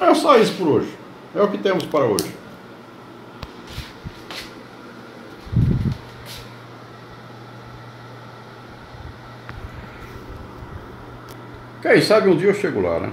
É só isso por hoje. É o que temos para hoje. Quem sabe um dia eu chego lá, né?